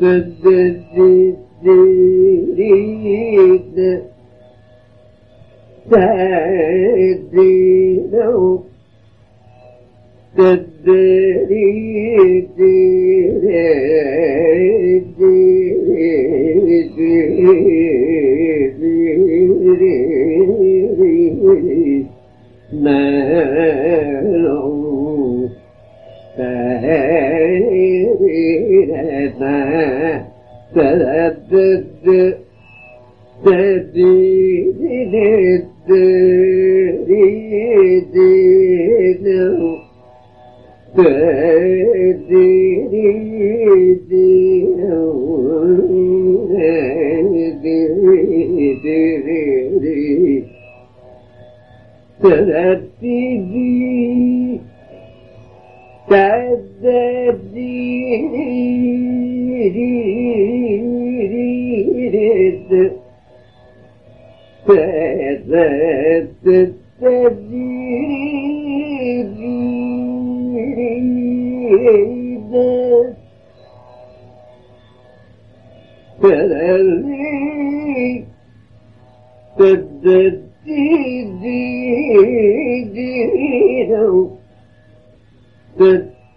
تدريد தரத்து தீரித்து தரத்தி தீ بدت التجريد فذلك بدت تجريد تجريد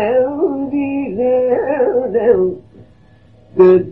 Yeah.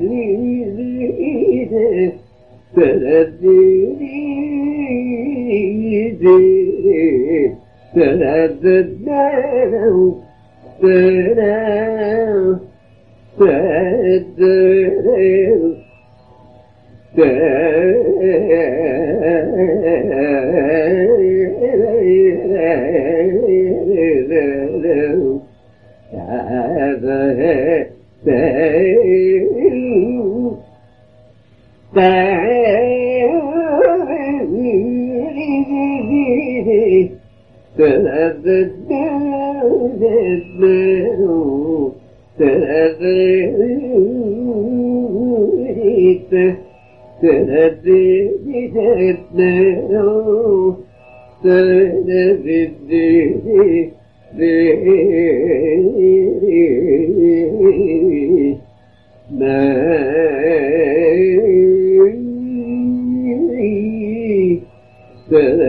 Teklide Tereddide Nah.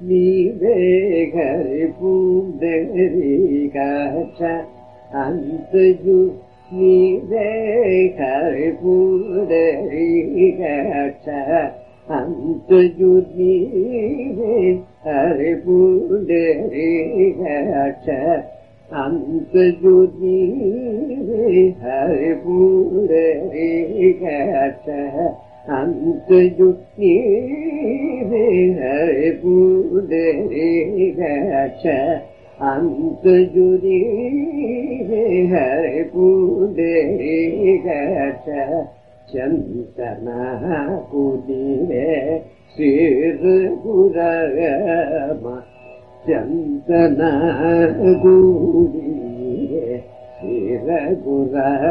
நீவே Hari புண்டரி காற்ற அந்தஜு நீவே ஹரி புண்டரி காற்ற அந்தஜு நீவே ஹரி புண்டரி காற்ற அந்தஜு நீவே ஹரி புண்டரி காற்ற अन्तयुक्ति हरे गच्छ अंकजुरि हे हरे बु दे गच्छ चन्तन शुरग च गुरी हे शुरमा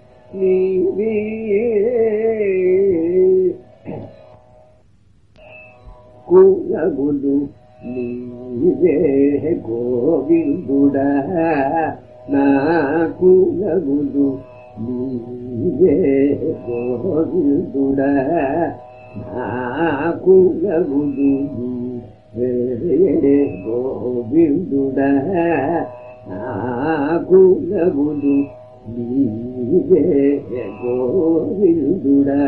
నీవే కులగులు నీవే గోవిందుడా నా కులగులు నీవే గోవిందుడా నా కులగులు నీవే గోవిందుడా నా కులగులు నీవే గోవిందుడా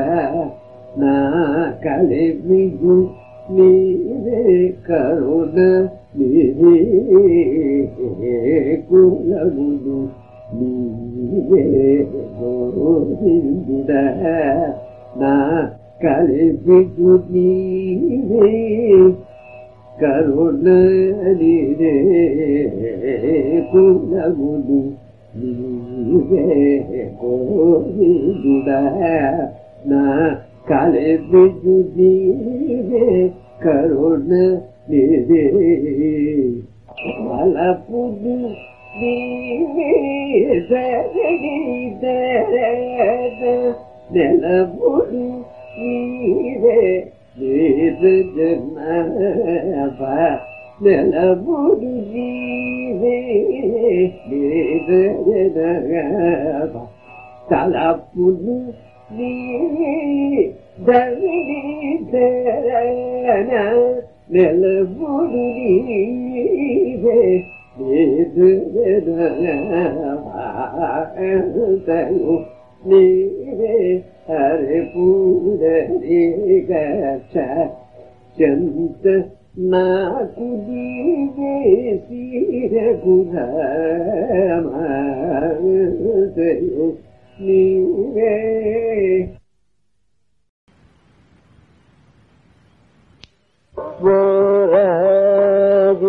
నా కలివిగు నీవే కరుణ నీవే కులముడు నీవే గోవిందుడా నా కలివిగు నీవే కరుణ నీవే కులముడు जुड़ा ना काले बिजुदी में करुण दे दे वाला पुद सरगी दर्द दिल बुरी रे देव जन्मा നിലപൊരു ജീവേദ തലപ്പുലു നിലപൊരു ജീവേദു നീവേ ഹരിപൂരേ ഗച്ഛ ചന്ത ما تدري فيك كلها ما سيؤمني فراغ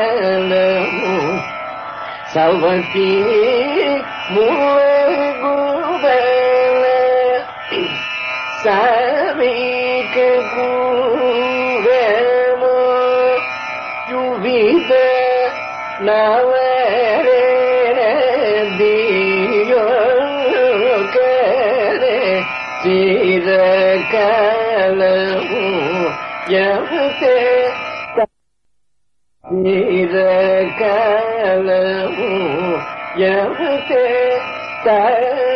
சிறகலமும் சவதி முழுகுதல சவிக கூடமோ யுவித நவரதியோ சிறகலமும் யமதே 你在干了我，也不得待。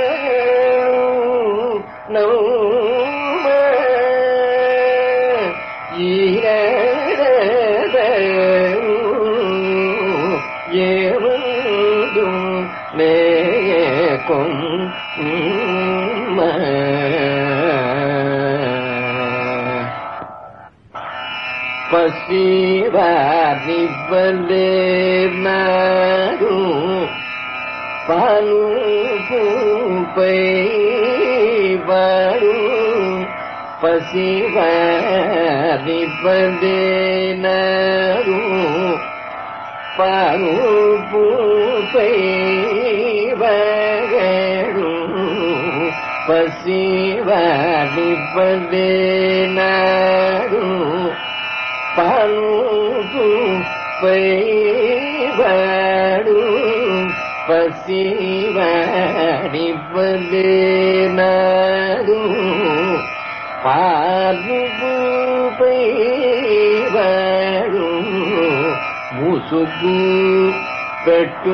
பசிவனிப்பலேனாரும் பலுபை வரும் பசிவனிப்பலேனாரும் பருப்புப்பை வரும் பங்கு பெய்வடு பசிவடிப்பது பசிவனிப்பலேனாரும் பார்ப்புப்பை பெய்வடு முசுகு பெட்டுகனோக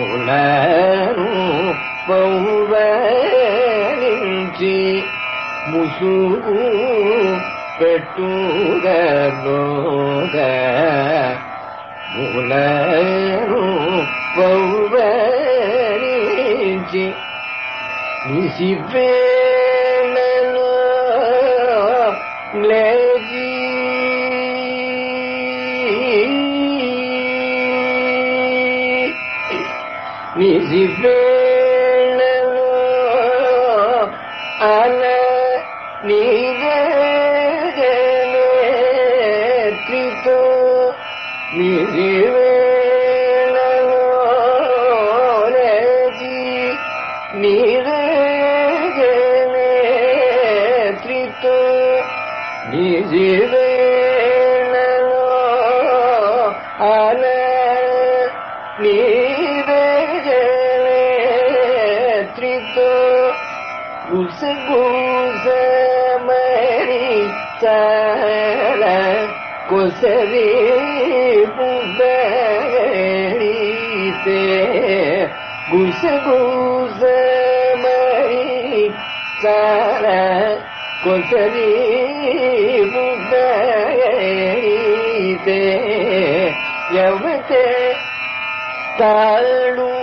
உலரும் பௌவனின்றி ముసుగు పెట్టుగోగ మూలను పౌరించి నిసివేళలో లేచి சால குசரி புகழித்தே குசகுச மரி சால குசரி புகழித்தே யவத்தே தாழும்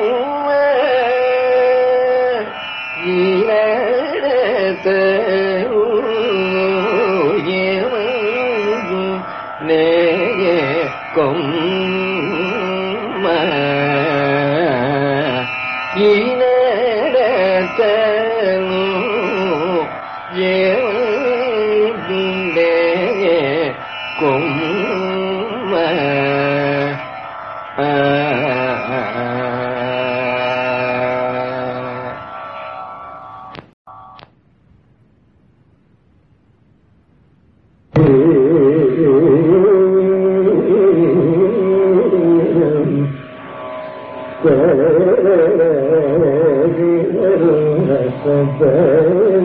सदा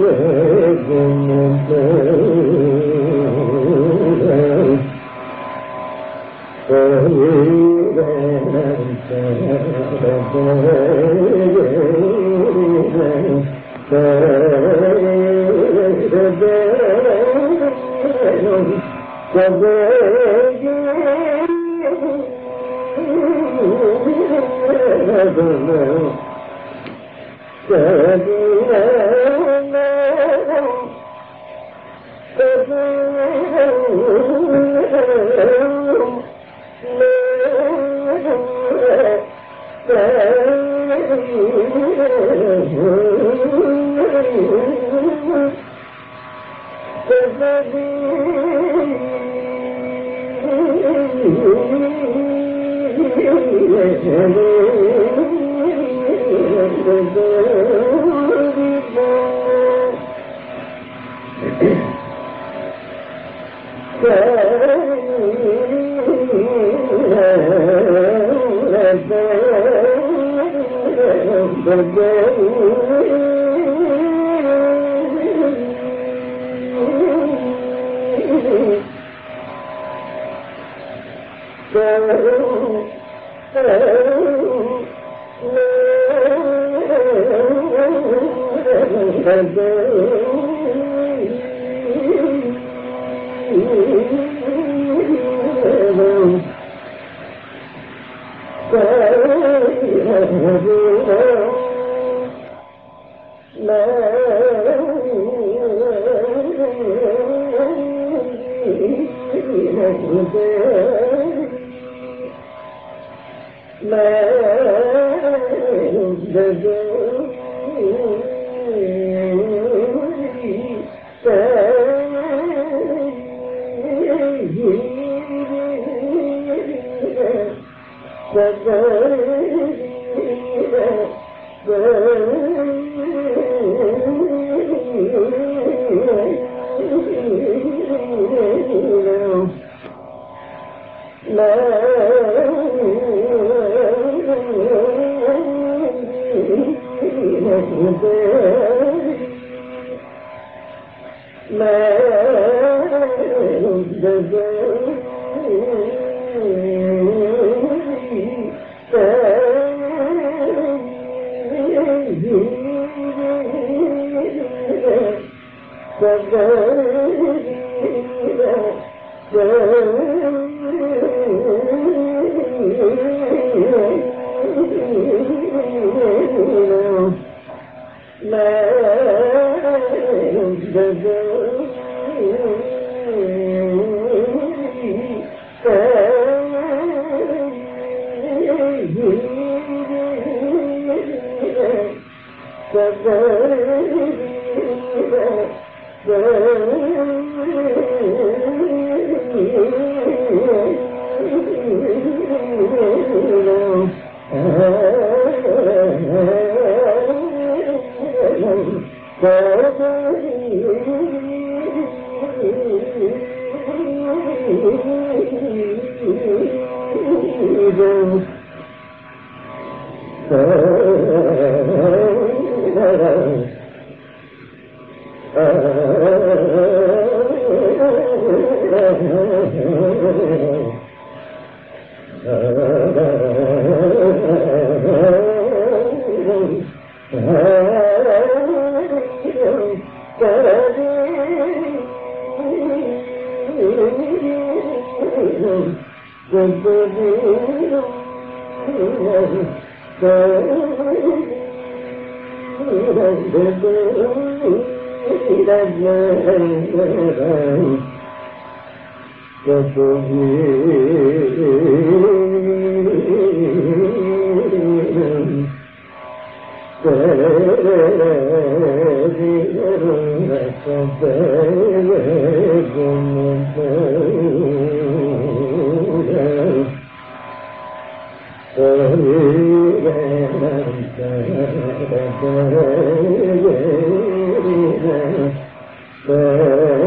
You.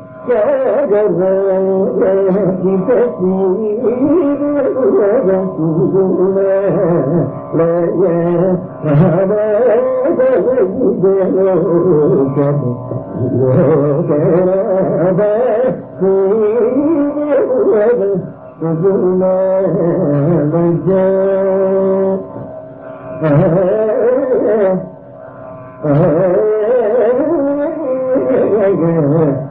Oh,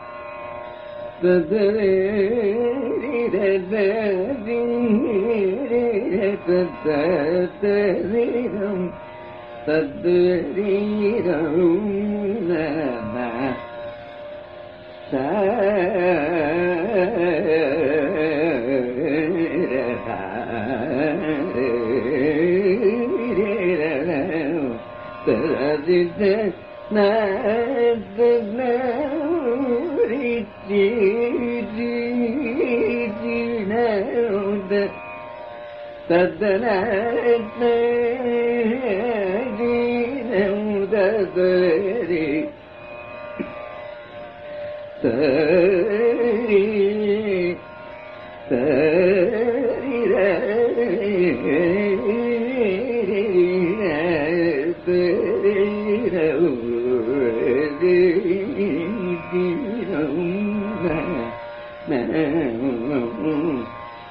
சரே தத்வீரம் தததி தத்தரீரம் ജീജീജിണോദ തദ്ദന ജീനോദ തേ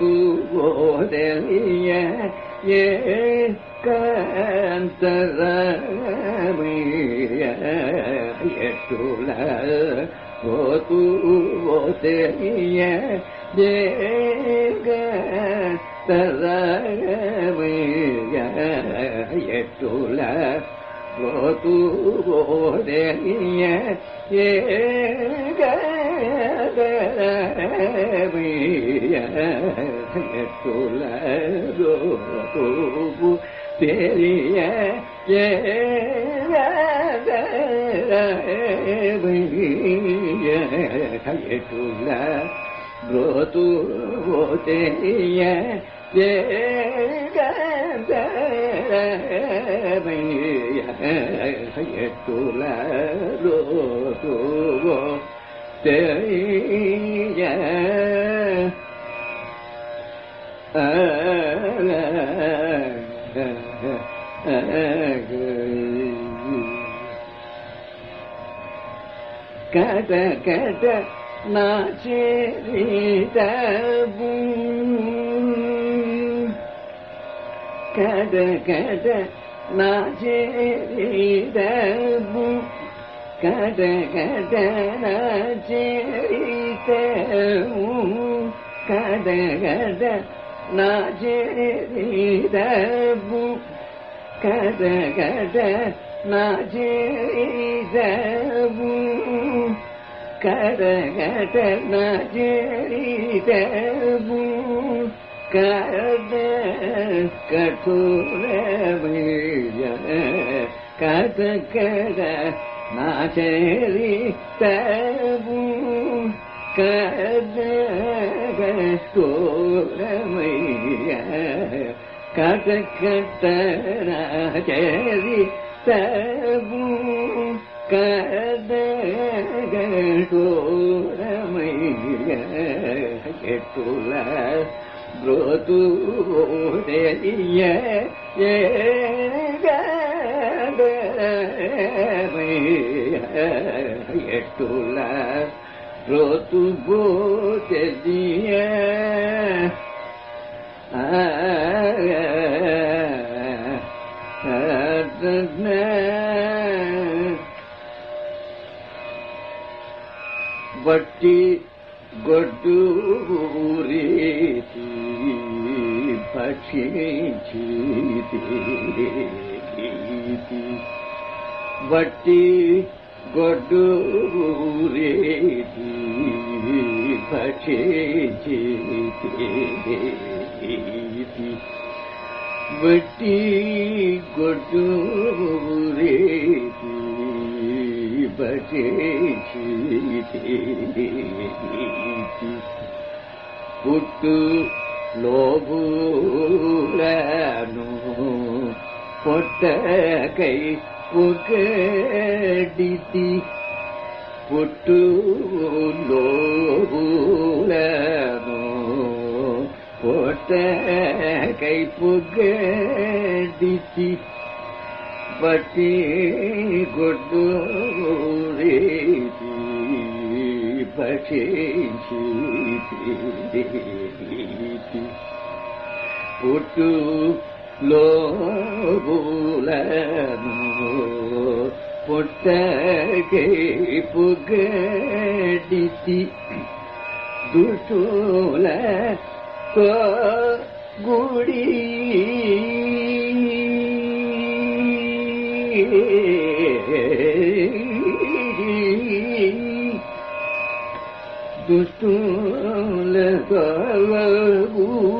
tu vô đề nhé ye can ta ra mi ye tu la vô tu vô đề nhé ye can ta ra mi ye tu la vô tu vô đề nhé ye can கட நாச்சேரிதபு கட கட நாச்சேரிதபு கட கட நாச்சேரிதபு கட கட நாச்சேரிதபு கட கட நாச்சேரிதபு கட கட்டுரமைய கட கட நாச்சேரி தபு கட கட்டுரமைய கட கட்ட നാശരിത്തൂ കഥകോരമയ്യ കഥകത്തരാചരിത്തൂ കഥകോരമയ്യ കെട്ടുള്ള ബ്രോതൂയ எட்டுல ரோத்து பூத்திய ಬಟ್ಟಿ ಗೊಡ್ಡು ರೀತಿ ಪಕ್ಷಿ ಚೀತಿ വട്ടി ഗൊഡൂരേതി ഭക്ഷേതി വെട്ടി ഗൊഡൂരേതി ഭക്ഷേതി പുട്ടു നോബൂലനു പൊട്ട കൈ పుగడితి పుట్టు లోబులను పొట్టకై పుగడితి బట్టి గుడ్డు రేతి భక్షించి పుట్టు லோபூல பொட்டகை புகடித்தி துஷூல குடி துஷ்டூல குடி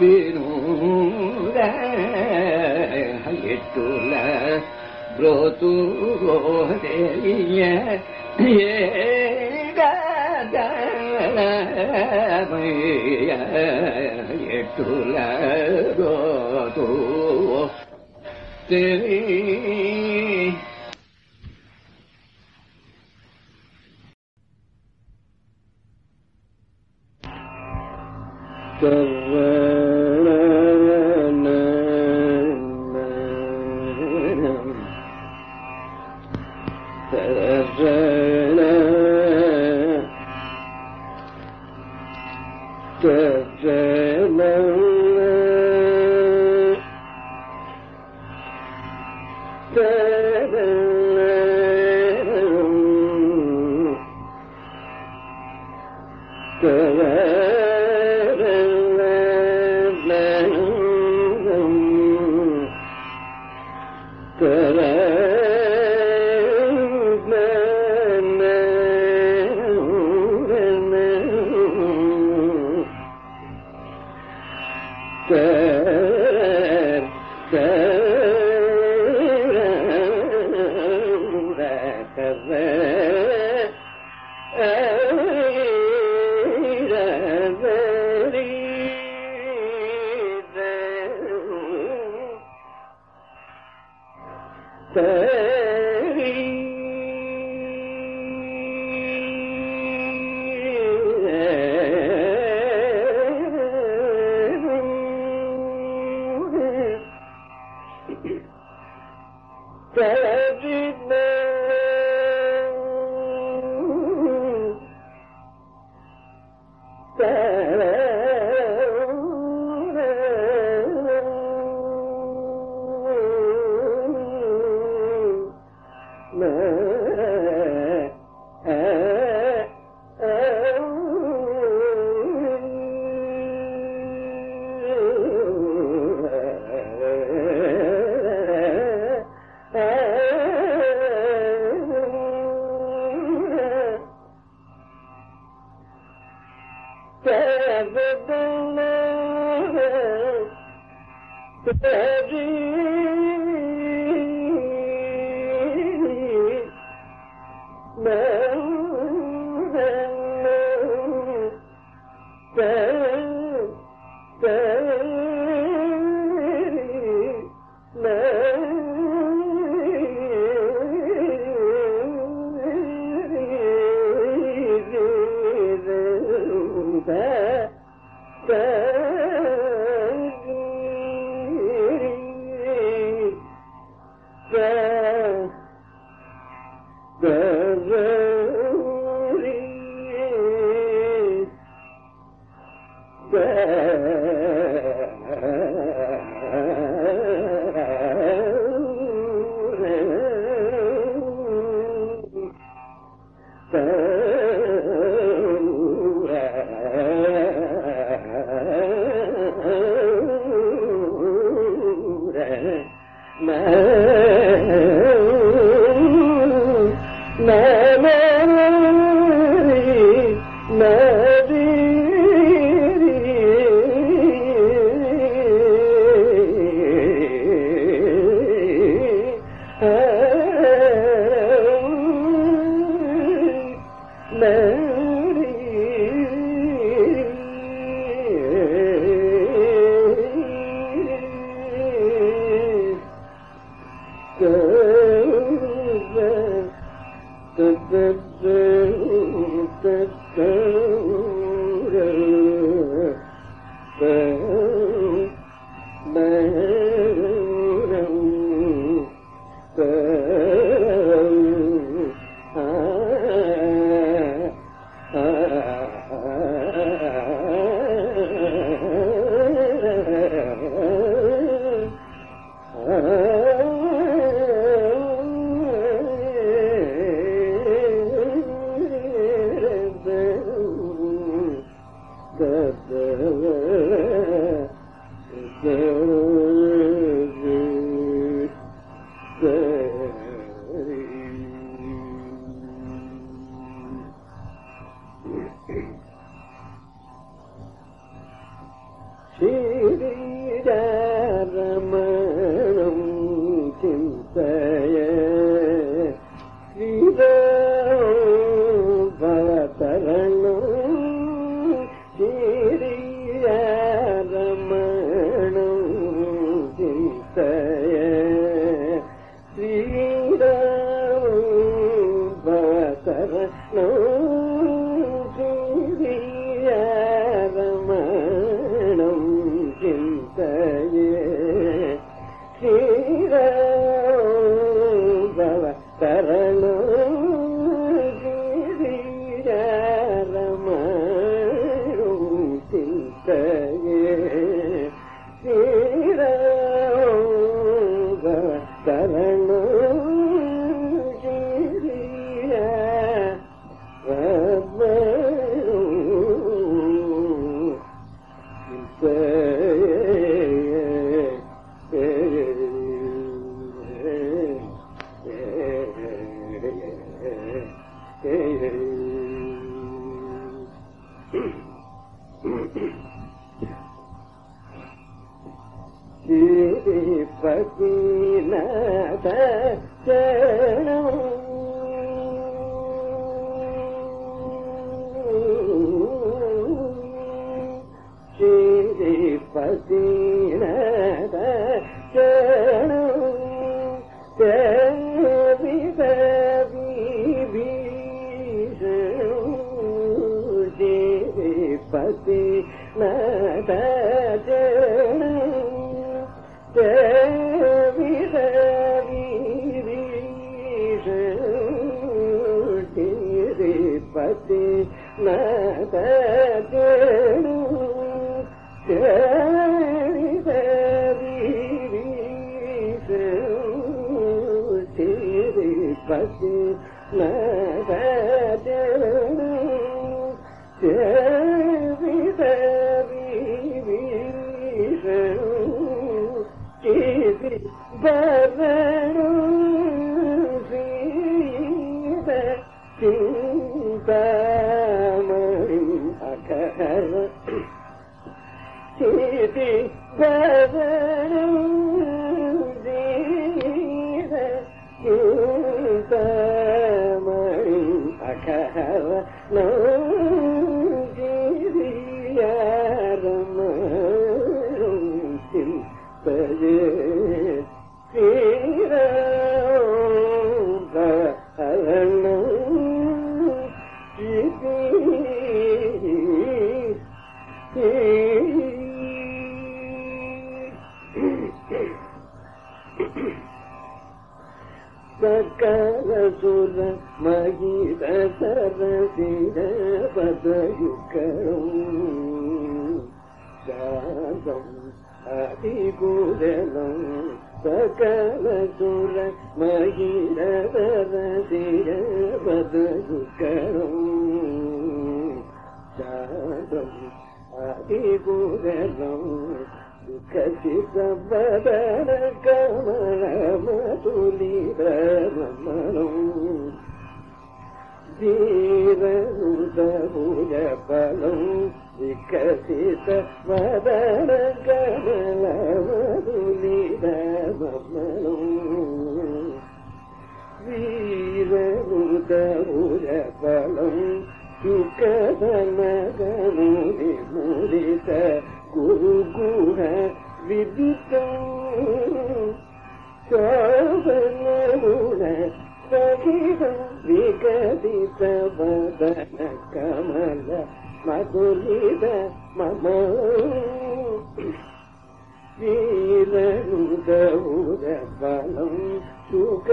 வினூர எட்டுல புரோதூரிய எட்டுல புரோதூ தெரி Thank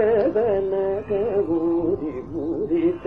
ಕವನ ಗೂರಿ ಗುರಿತ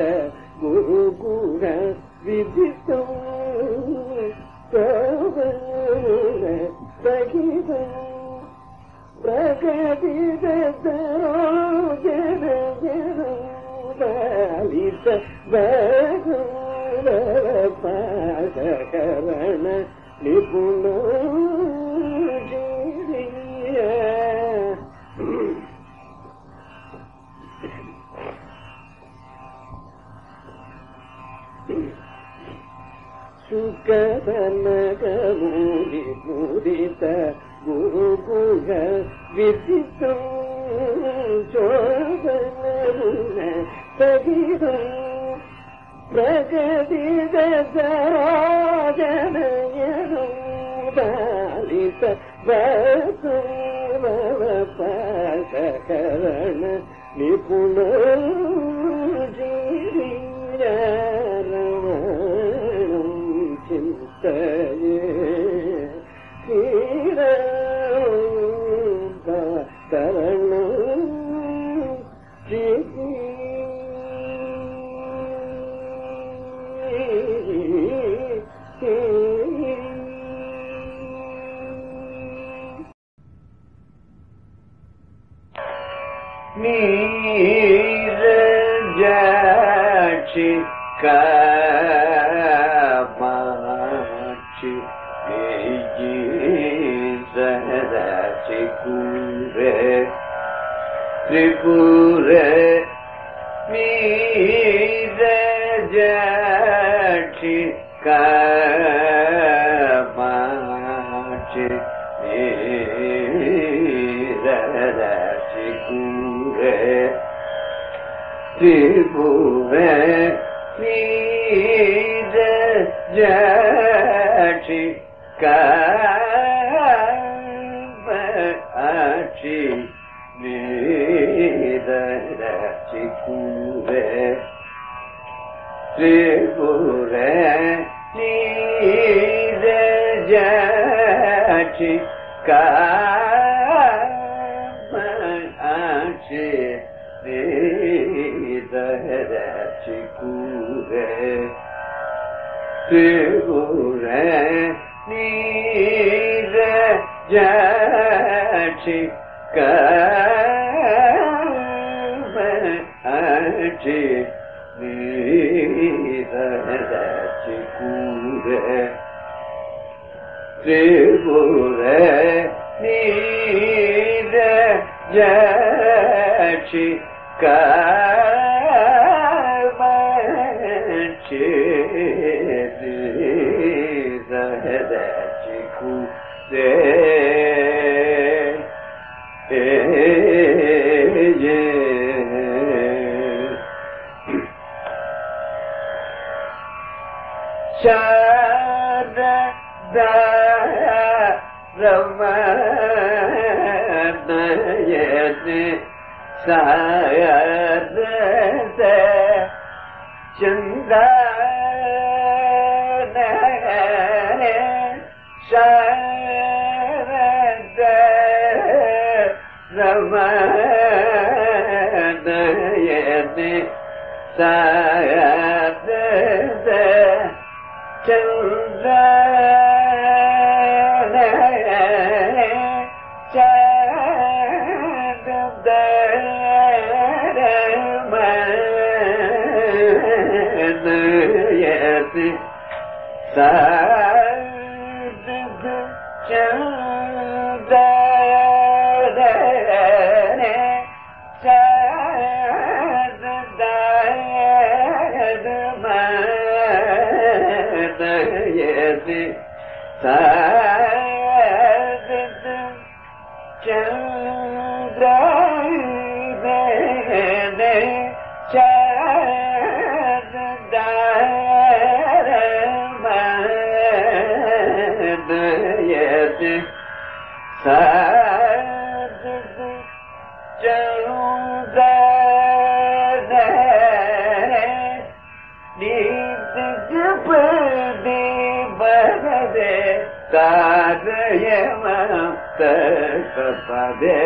പദേ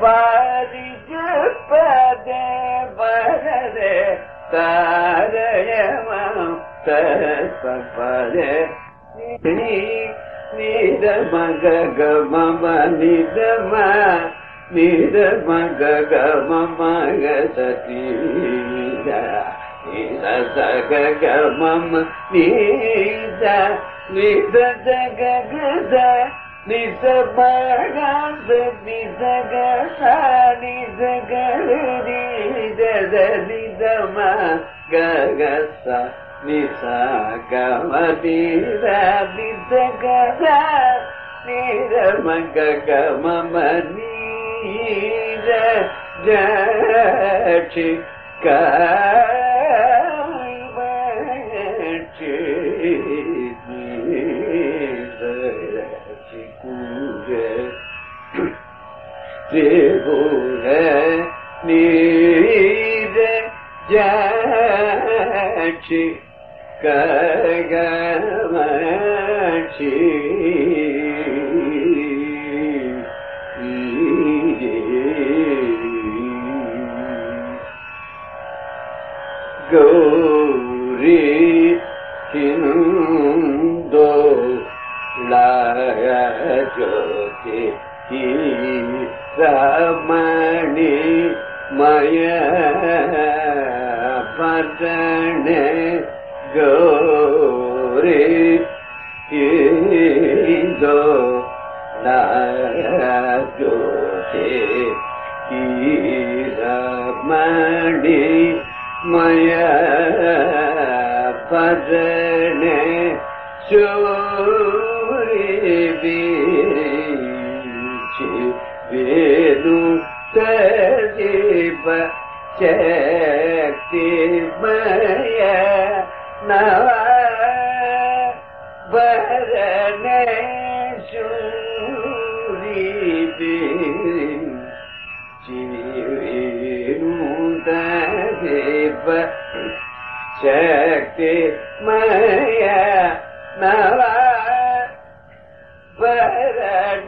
പരിജപദേ പരദേ താരയമം തപദേ നീ നിരമഗ ഗമ നിരമ നിരമഗ ഗമ സതി നിര സഗ ഗമ നീത നിത ജഗ ஜக கத நிச பகாந்த நிச கசா நிச கருதி தத devore nire jachi kagamachi Gauri Hindo Laga Jyoti मणि मया पजने गो जोते रमणि मय किमया पजने चो வேணு தீப சக்திமய நவ பரண சூரி ஜீவ சக்திமய நவ பரண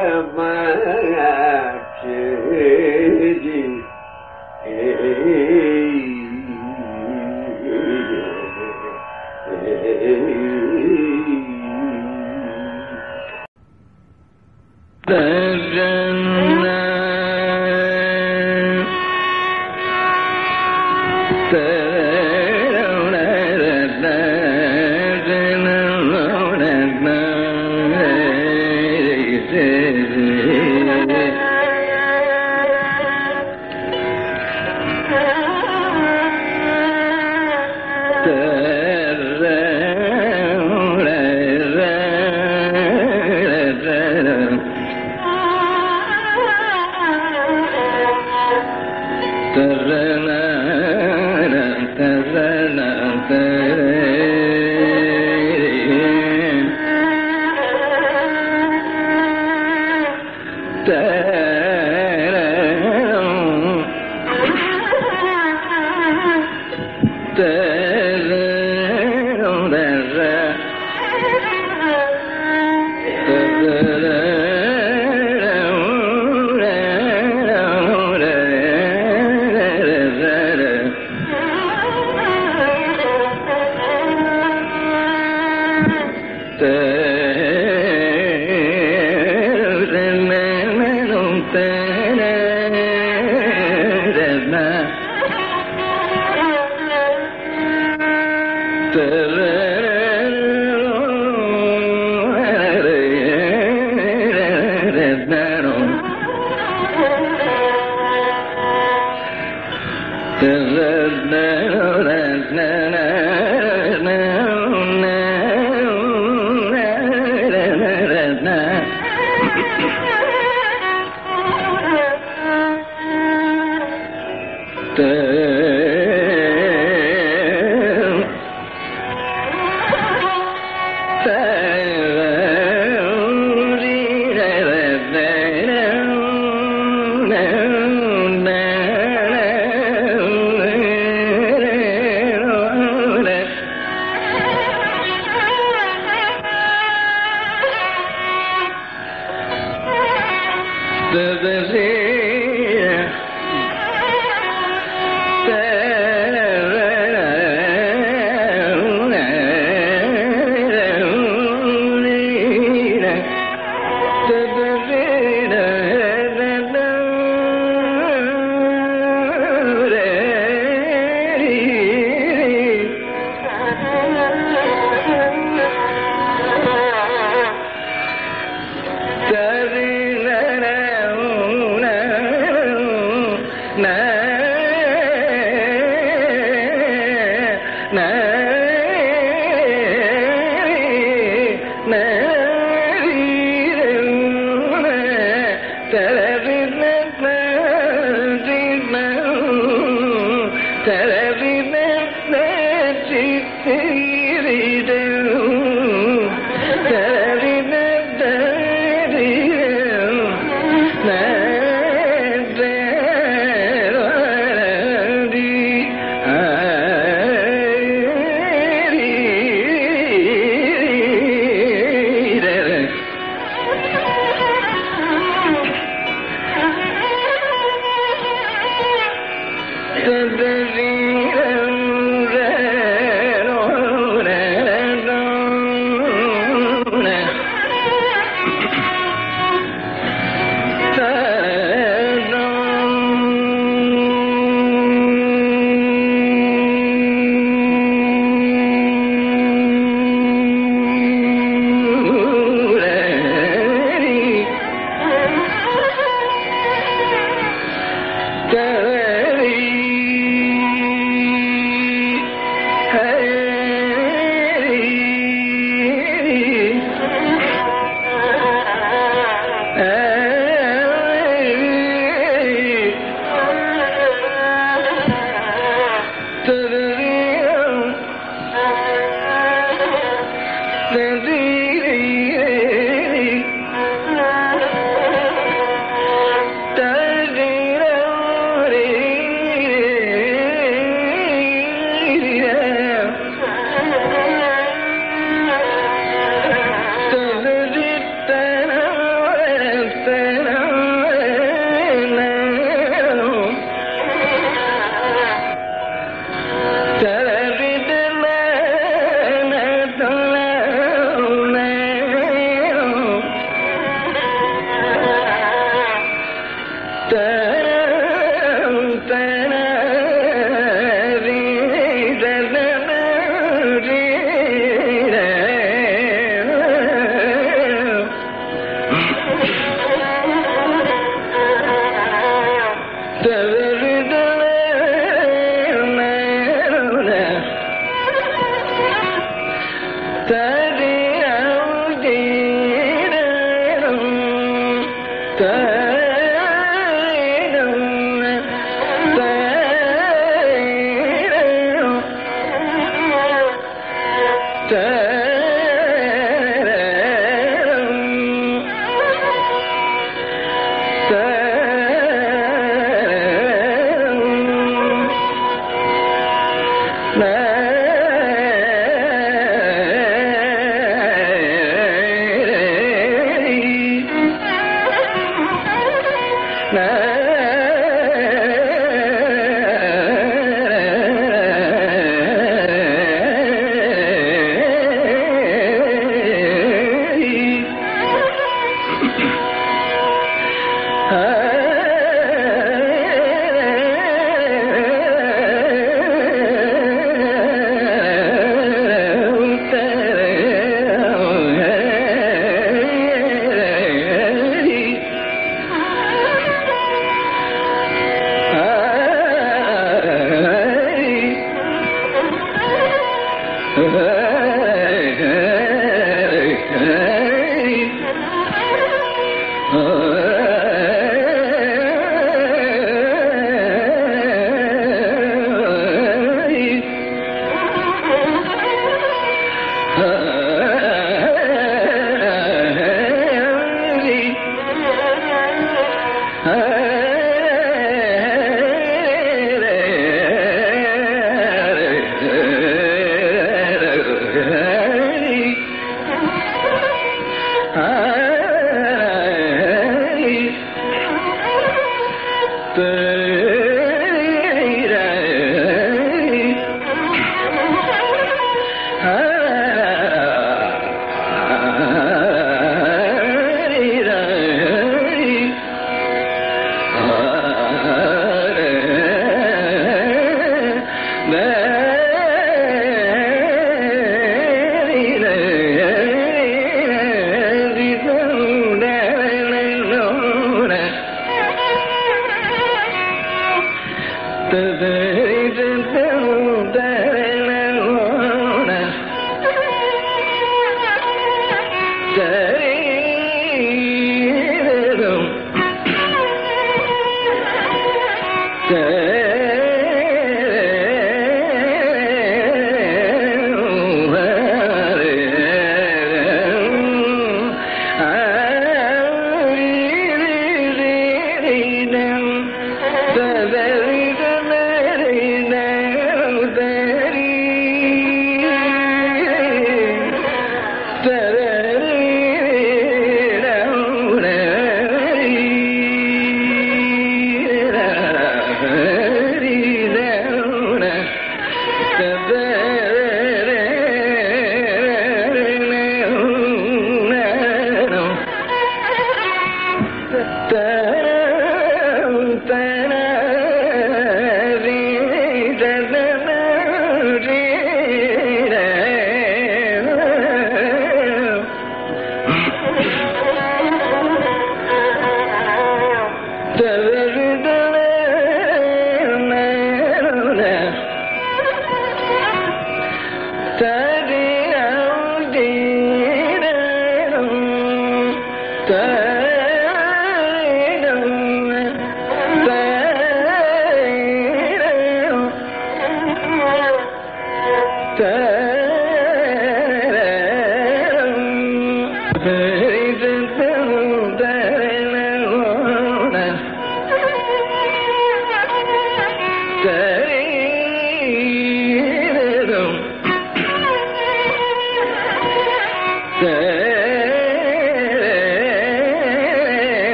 sarana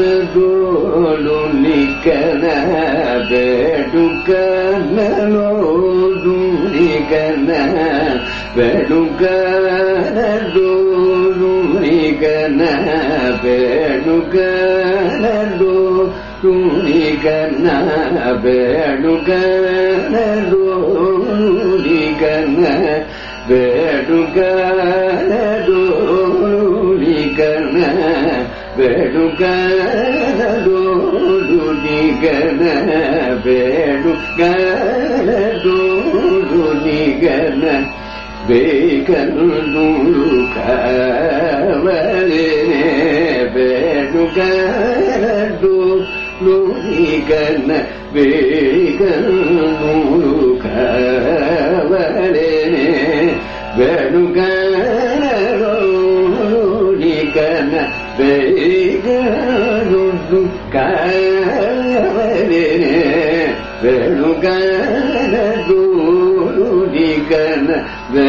ವೆಣುಗಾದೋಳು ನಿಕನ ಬೇಡುಕನೋಡು ನಿಗನ ವೆಣುಗಾದೋಳು ನಿಗನ ಬೇಡುಕನೋಡು ನಿಗನ ಬೇಡುಕನೋ వేడుకూలికన వేడుకూలికన వేడుకూలికన వేకను కవరే వేడుకూ ನುಡಿಗನ ಬೇಗ ನೂರು వెనుకన వేగను కలవరే వెనుకన దూరు నిగన వే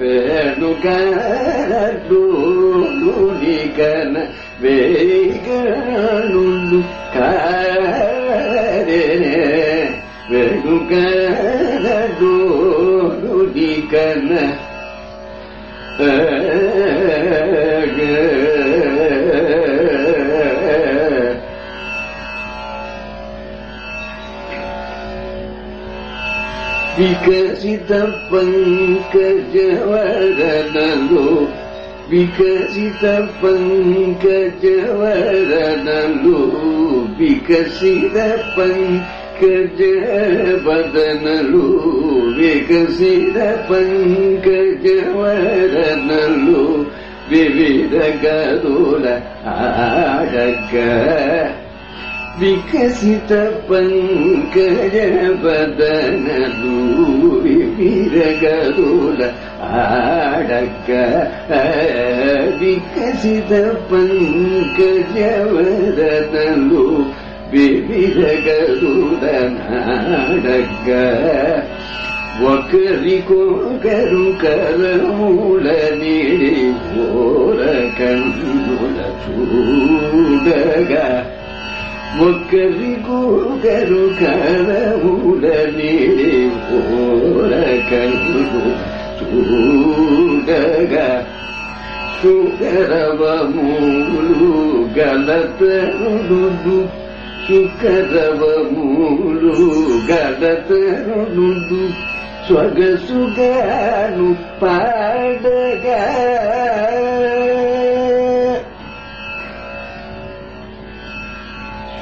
వేణుకూనికన వేగను కారే వేణుకూనికన विकसितपङ्कजवरनलो विकसितपङ्कजवरनलो विकसितपङ्कजवदनलो विकसितपङ्कजवरनलो विविधगरुड आडग विकसितपङ्कजवदनलो బదనలు వికసిత పంకజవరనలు వివిధ గదుల ఆడగ వికసిత పంకజ బదనలు విరగదుల ఆడక వికసిత పంకజ బదనలు విరగదుల నాడక ఒకరికొకరు కరముల నిడి ఓర కన్నుల చూడగా ముక్కరి కరముల నిడి ఓర కన్నుల చూడగా సుకరవములు గలతరుడు సుకరవములు గలతరుడు స్వగసుగాను పాడగా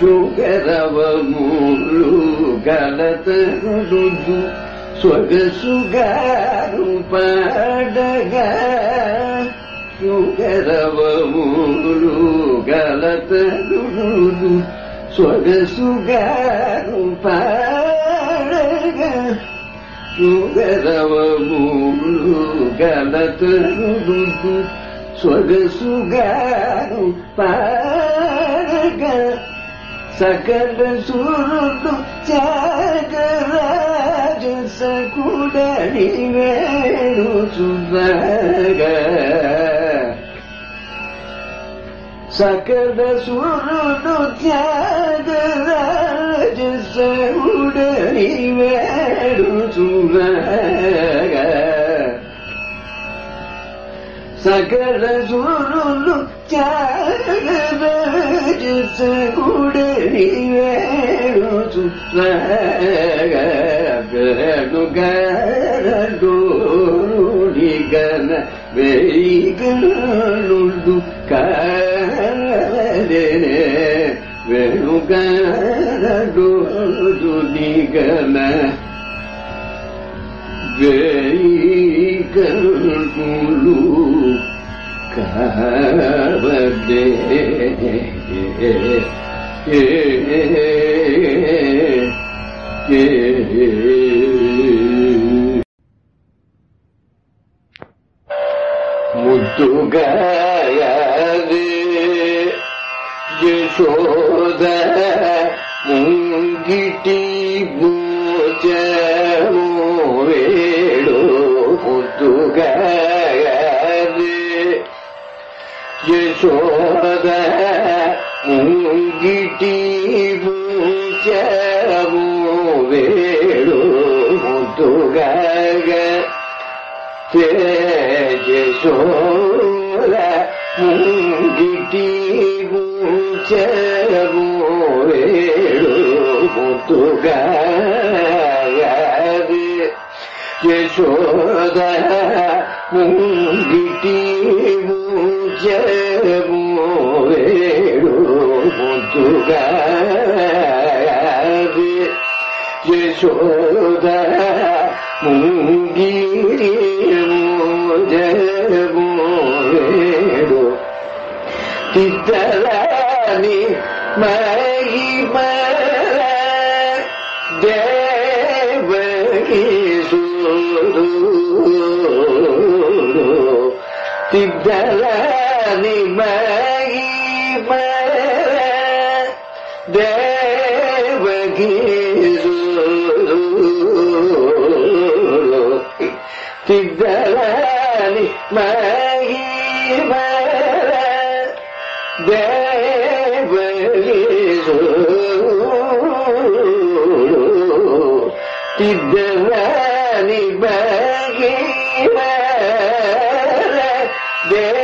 సుగరవములు గలతరుదు సొగసుగారు పాడగా. సుగరవములు గలతరుదు సొగసుగారు పాడగా. సుగరవములు గలతరుదు సొగసుగారు పాడగా. சகல சுருளும் தியாகராஜ சகுடனி வேணு சுந்தக சகல சுருளும் தியாகராஜ சகுடனி வேணு சுந்தக சகல சுருளும் ചാടവരുടവി വേണു സുഗന വെയ്കളുണ്ടു കാരേ വേണുകാരൂ നിഗന വെയ്കളുണ്ടു முத்துகாயது யசோத முங்கிட்டி பூச்சமோ வேடோ முத்துகாயது യശോദ മുങ്കിട്ടി പൂച്ചൂവേടു മുത്തുകക യശോദ മുങ്കിട്ടി പൂച്ചൂവേടു മുത്തുകക യശോദ മുങ്കിട്ടി പൂ രാജമോതുകാരി യശോദ മുങ്കിരി മോജമോടു തിത്തലാനി മഹിമ ദേവ ഈശോ തിത്തല ಸಿದ್ಧರಾಣಿ ಮಹಿಮರ ದೇವರಿಸು ಸಿದ್ಧರಾಣಿ ಮಹಿಮರ ದೇವ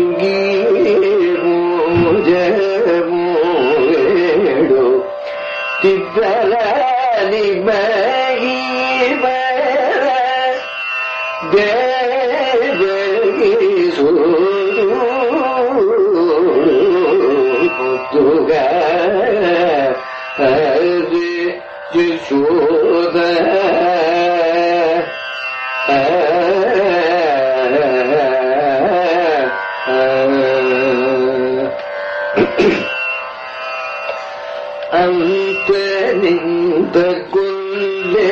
துக சூத அந்த நின்ற குல்லே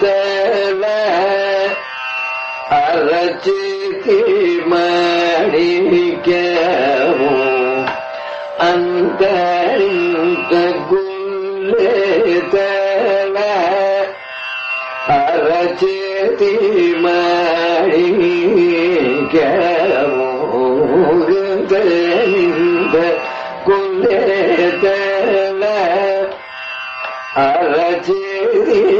தவ அரச்சு மாடிக்க தரித்த குல்லேதல அறச்சேதி மாடிக்கமுகந்த குல்லேதல அறச்சேதி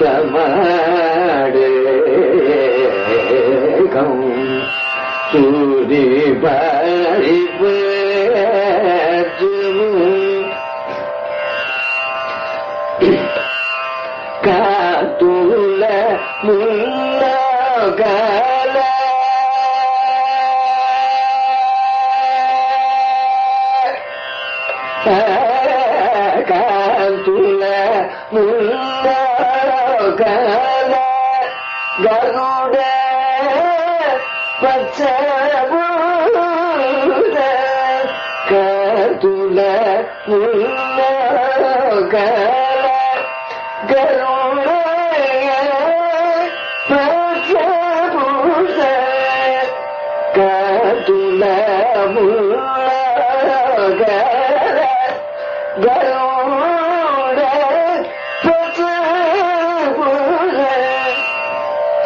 பந்தமாடே சூரி பாலிபேஜமும் காத்துள்ள முன்னகல கருட பச்சபூத கருல முன்னகல கருட பச்சபூத கருல முன்னகல கருட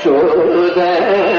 Resul'den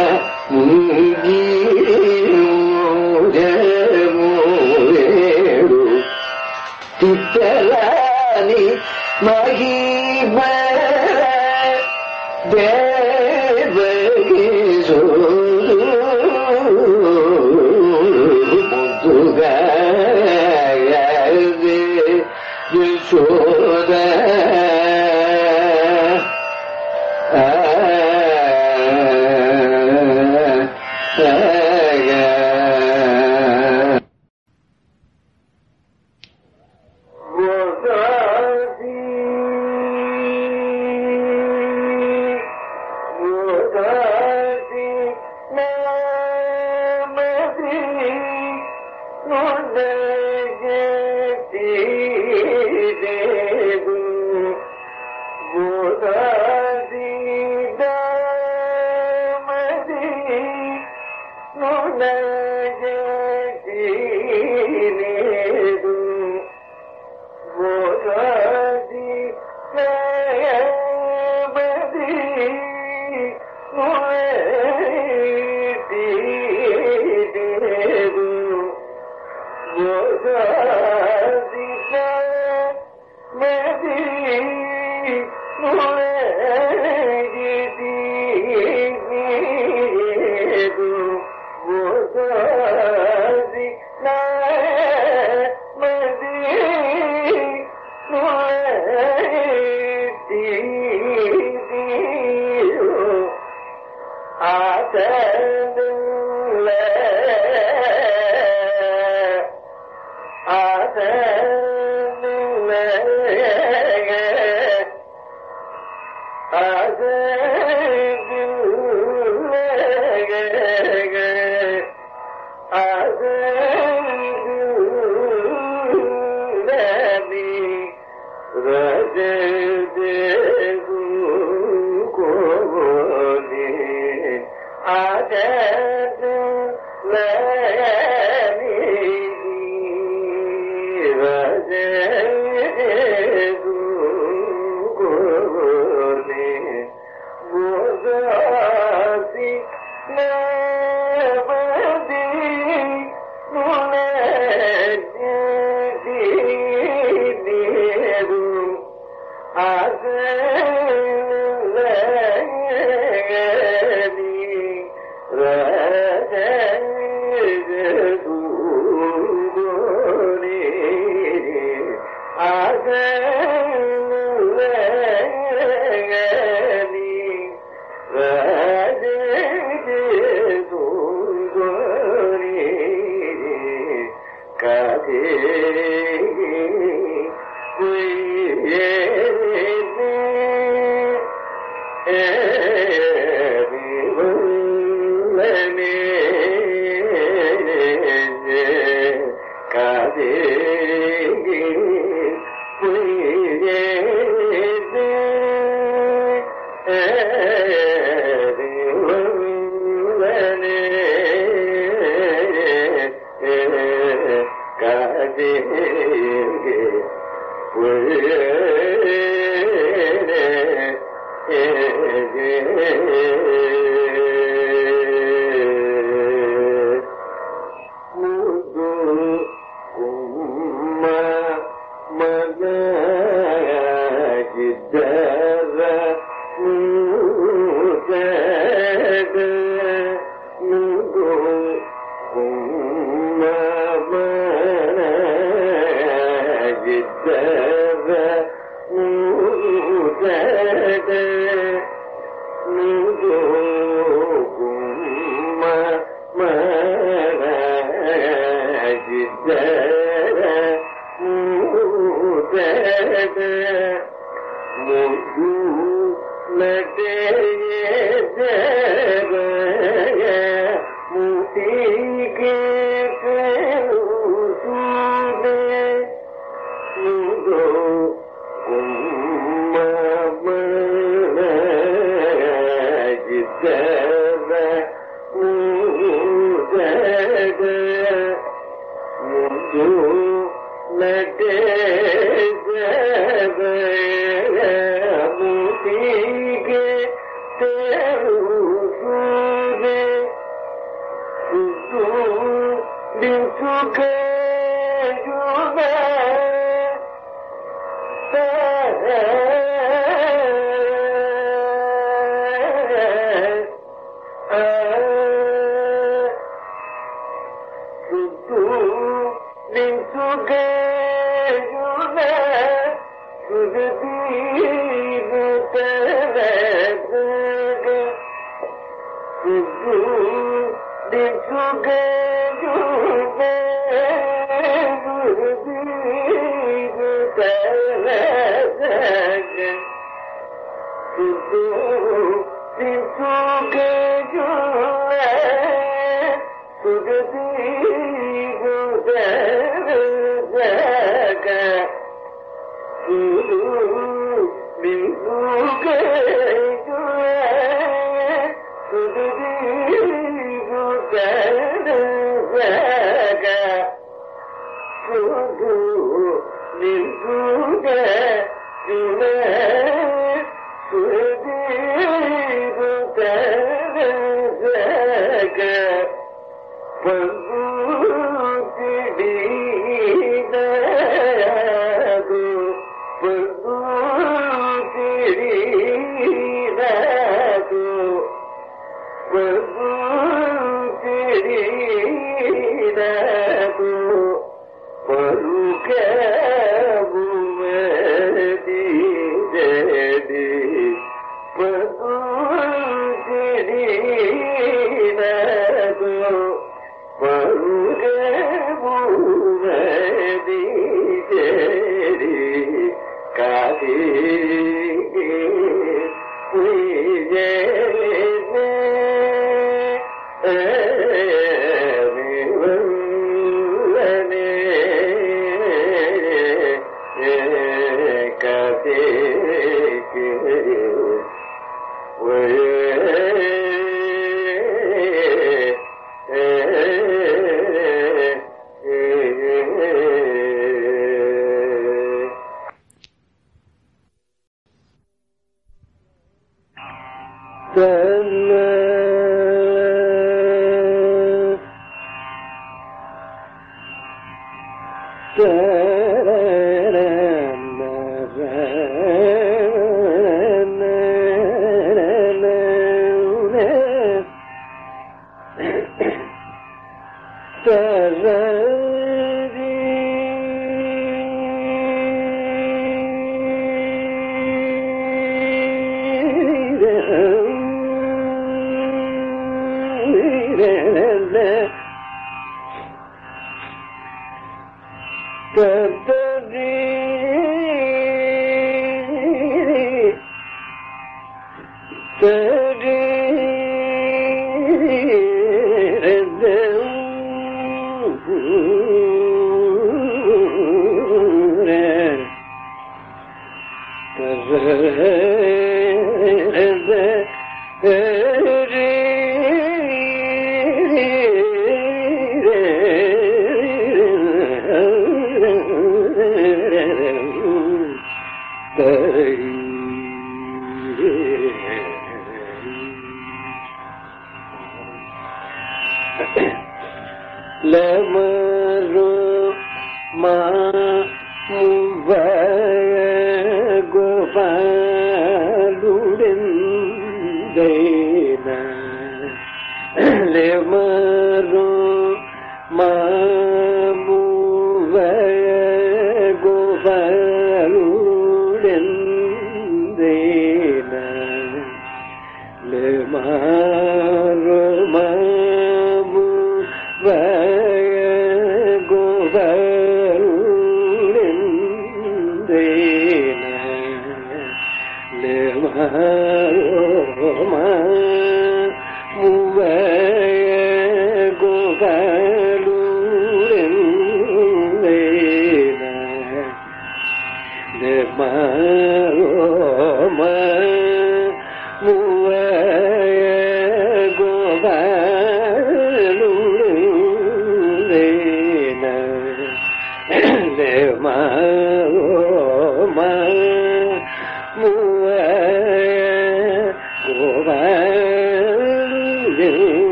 ஆக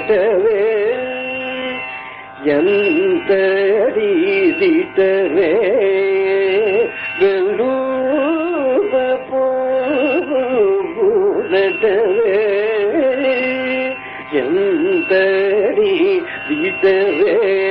சிட்டவே எந்த சிட்டவே வெல்லூப போட்டவே எந்த சிட்டவே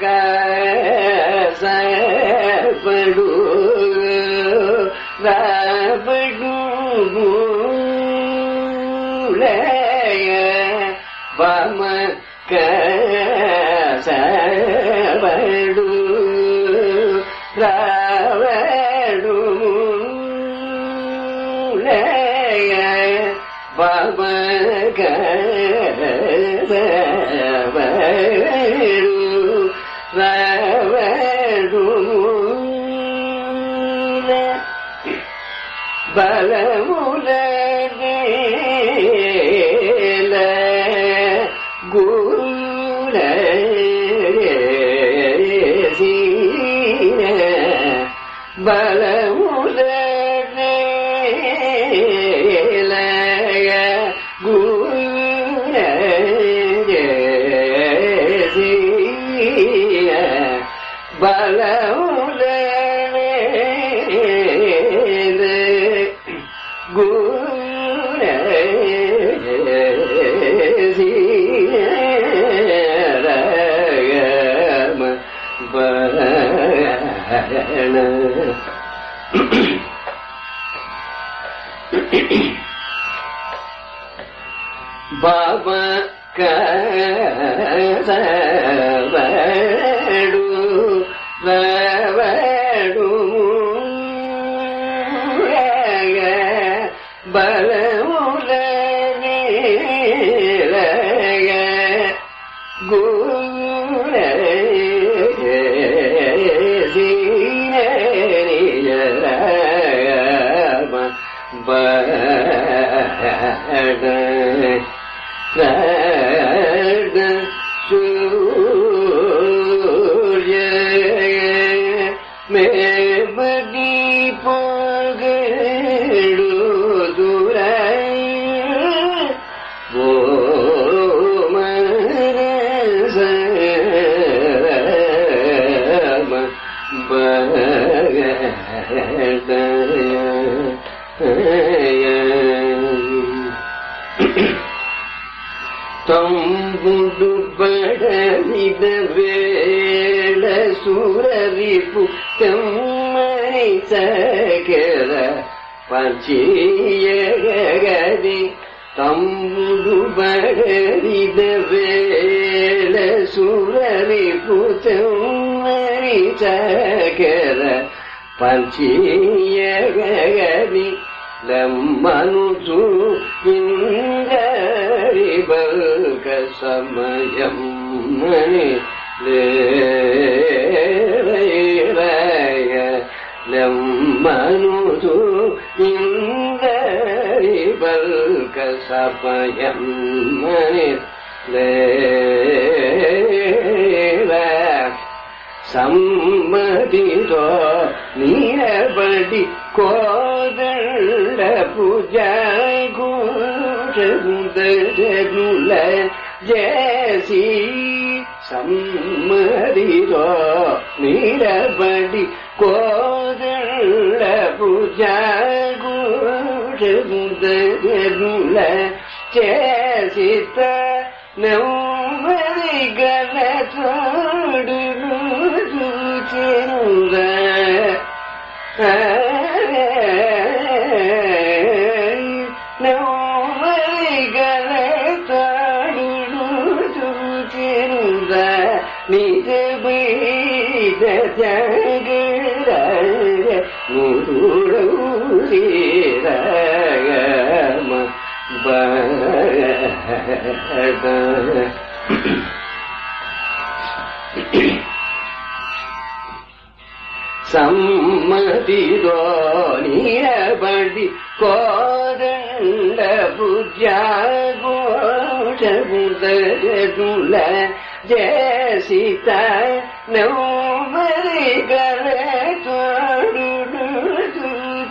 காசபடு ராபடு மூல கசபடு ராவடு மூலய கசபடு فلا பாபா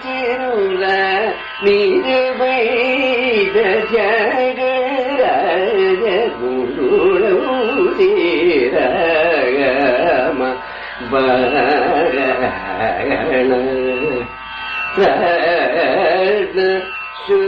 ತಿರುಳ ನೀರು ಬೈದ ಜಗರ ಗುರುಳೀರಮ ಬರಣ ಪ್ರಶ್ನ ಶೂ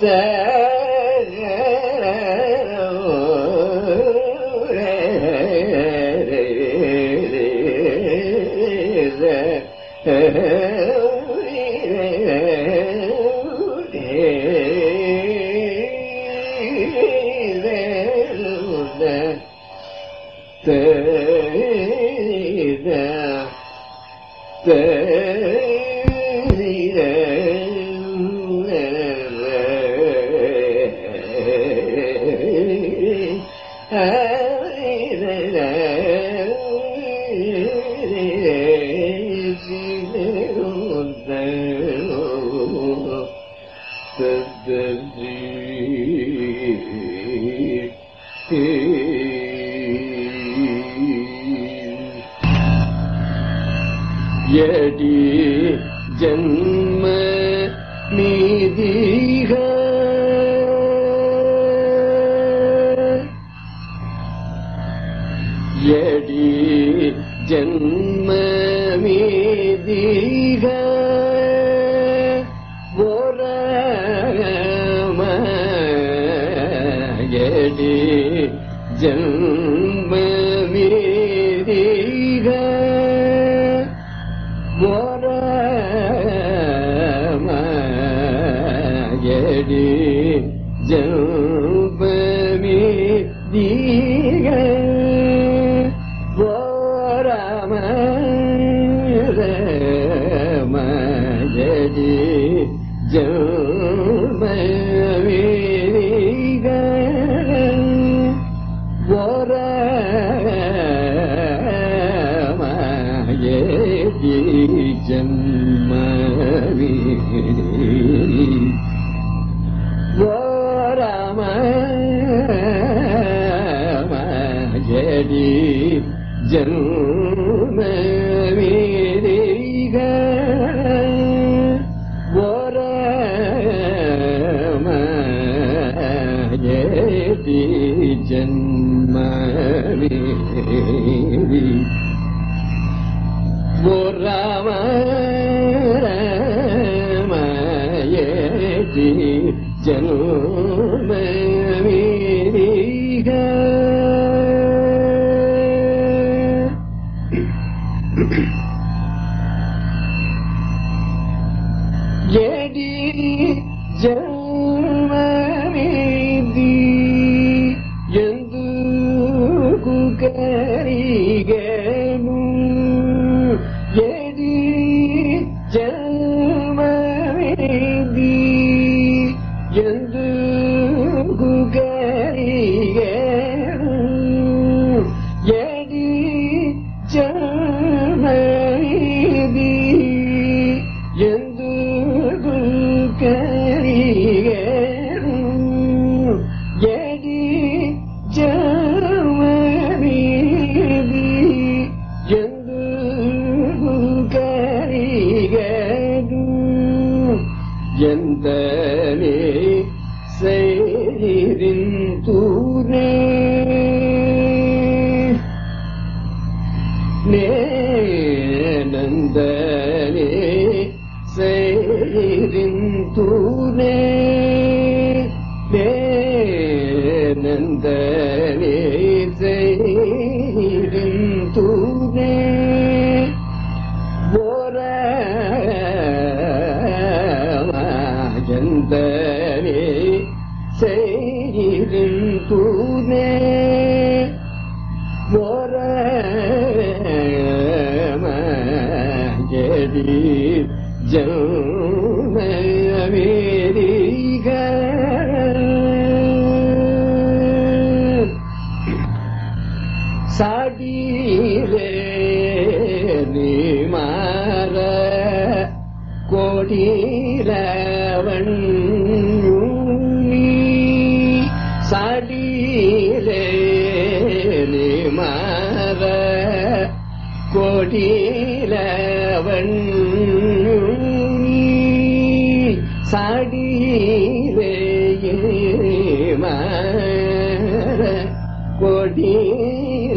there. الذي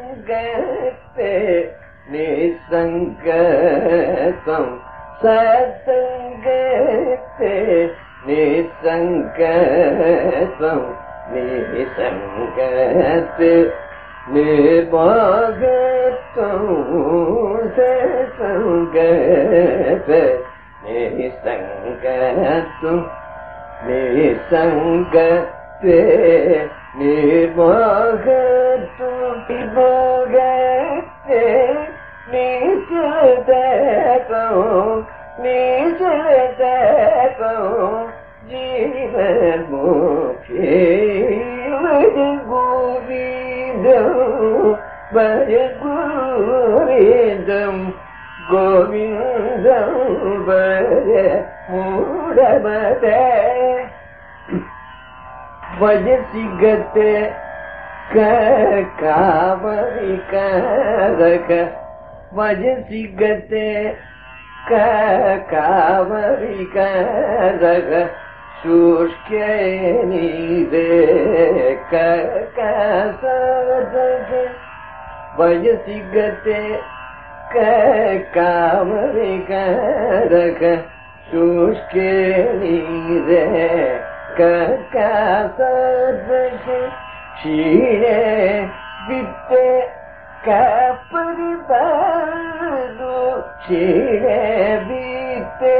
സസംഗത്തെ നിസംഗതം സസംഗത്തെ നിസംഗതം നിസംഗത്തെ നിർഭാഗത്വം സസംഗത്തെ നിസങ്കരത്തു നിസങ്കത്തെ നിർമോഹത്തു വിഭോഗത്തെ നീചതവും നീചതവും ജീവമുഖേ ഗോവിന്ദം ഭയ ഗോവിന്ദം गोविन्दं गोविन्दं भज मूढमते वयसि गते कावरिकारक वयसि गते कावरिकारक शुष्के नीरे ककासदक वयसि गते कामरिकारक शुष्किणीरे कर्कासर्वश क्षीणे वित्ते कपरिपालु क्षीणे वित्ते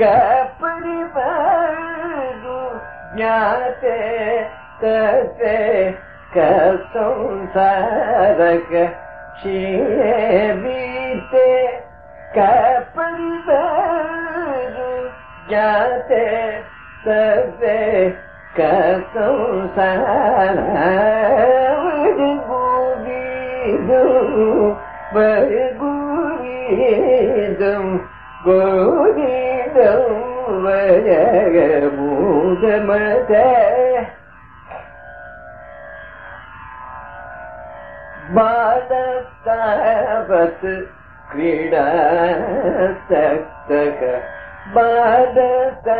कपरिपालु ज्ञाते तते कसंसारक கசம்சாரக ஷீரே வித்தே கபரிபாரு ஞாதே சவே கசம்சாரூரிதம் கோவிதம் வயகமூதமத बाधतावत् क्रीडासक्तः बाधतावत्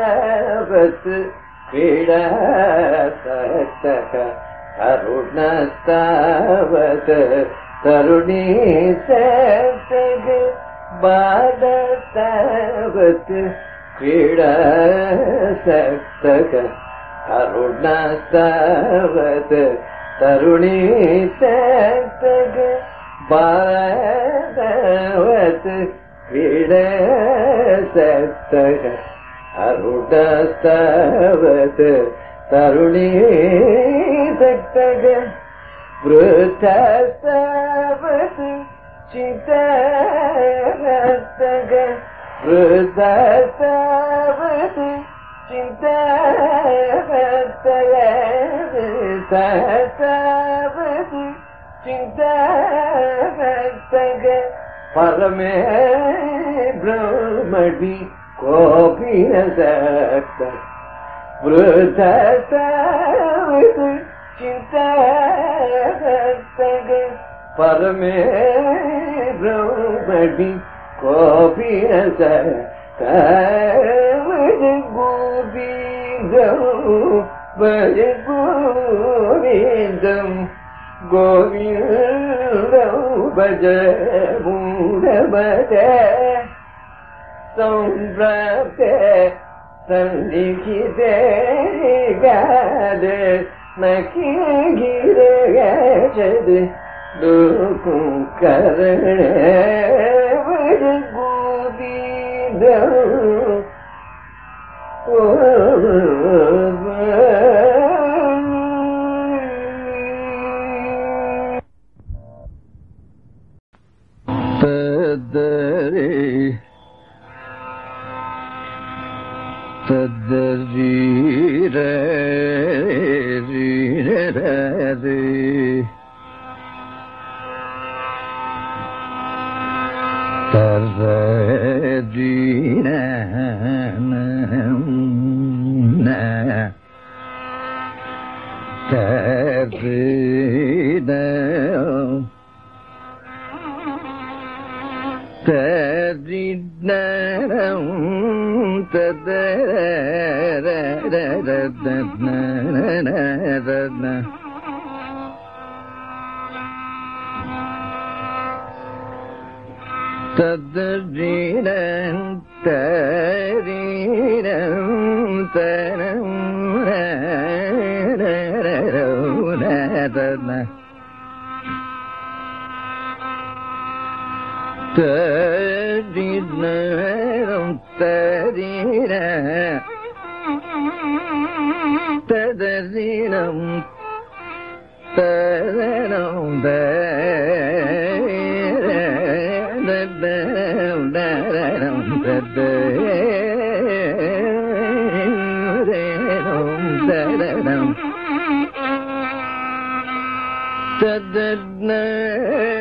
क्रीडासक्तः अरुणस्तावत् तरुणी सप्तग बाधतावत् क्रीडासक्तः अरुणस्तावत् तरुणी सवत् सरु तरुणी तक्तग वृथस्तवत् चितरस्तग वृथस्तवत् பரமே பிரம்மடி கோபின சிந்தக பரமே பிரம்மடி கோபின கோவிந்தம் கோவிந்தம் பஜ மூடபத சம்பிரப்த சந்திகிதே காத நக்கிரது லோகும் கரண تدري ري ري ري Tadri na, tadri na, like that now. da da تددنا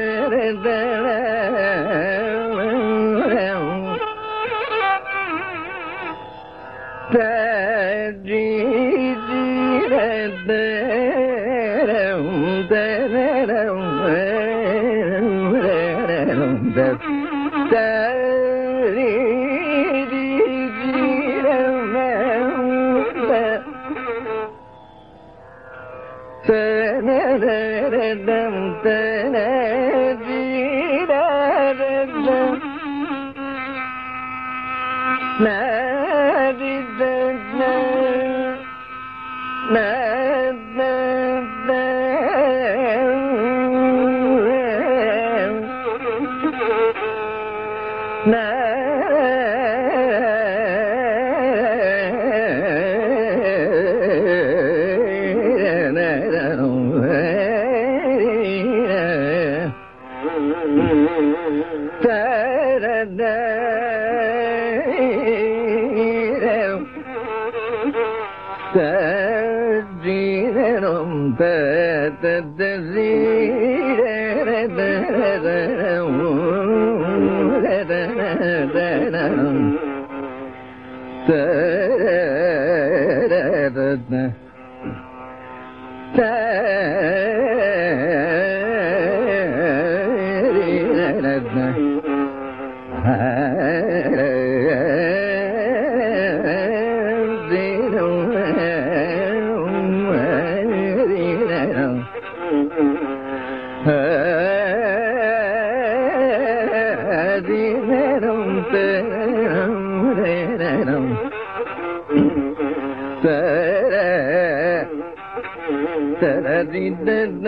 कितना है ನಿದ್ದನ